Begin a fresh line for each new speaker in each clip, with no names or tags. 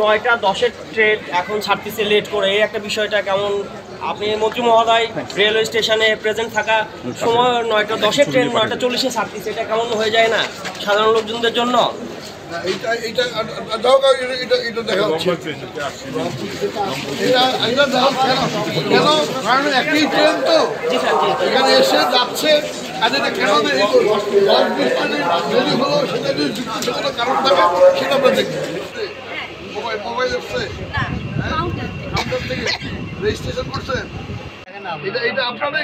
নয়টা দশের ট্রেন এখন ছাড়তেছে লেট করে। এই একটা বিষয়টা কেমন? আপনি মন্ত্রী মহোদয় রেলওয়ে স্টেশনে প্রেজেন্ট থাকা সময় নয়টা দশের ট্রেন নয়টা চল্লিশে ছাড়তেছে এটা কেমন হয়ে যায় না সাধারণ লোকজনদের জন্য?
এটা এটা এটা দেখা হচ্ছে এটা এটা দাও কেন? কেন? কারণ একই ট্রেন তো।
জি স্যার জি
এখানে এসে যাচ্ছে আর কেন না এই তো দশ বিশ মিনিট দেরি হলো সেটা যদি যুক্তি কোনো কারণ থাকে সেটা আমরা দেখব। কাউন্টার থেকে। রেজিস্ট্রেশন করছেন এটা এটা আপনারই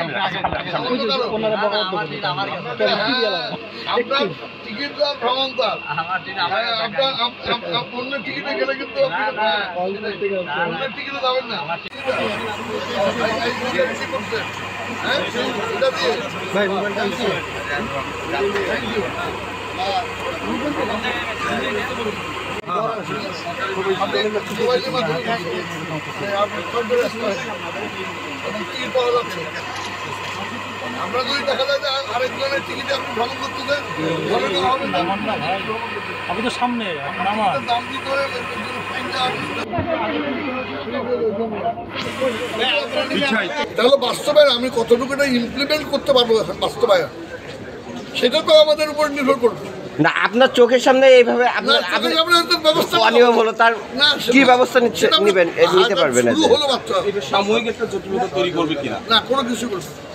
আপনার টিকিট দেওয়া ভ্রমণ হ্যাঁ, আপনার আপ- আপ- আপ- অন্য টিকিটে গেলে কিন্তু অন্য টিকিটে যাবেন না। কি আমরা যদি দেখা যায় যে আরেকজনের টিকিটে আপনি ভ্রমণ করতে দেন তাহলে তো হবে না।
আমি তো সামনে
দাম হবে ফাইন তাহলে বাস্তবায়ন আমি কতটুকু এটা ইমপ্লিমেন্ট করতে পারব বাস্তবায়ন? সেটা তো আমাদের উপর নির্ভর করবে।
না আপনার চোখের সামনে এইভাবে আপনার। অনিয়ম হলো তার কি ব্যবস্থা নিচ্ছে নিবেন নিতে পারবেন
সাময়িক একটা জটিলতা তৈরি করবে কিনা
না কোনো কিছু করবে না।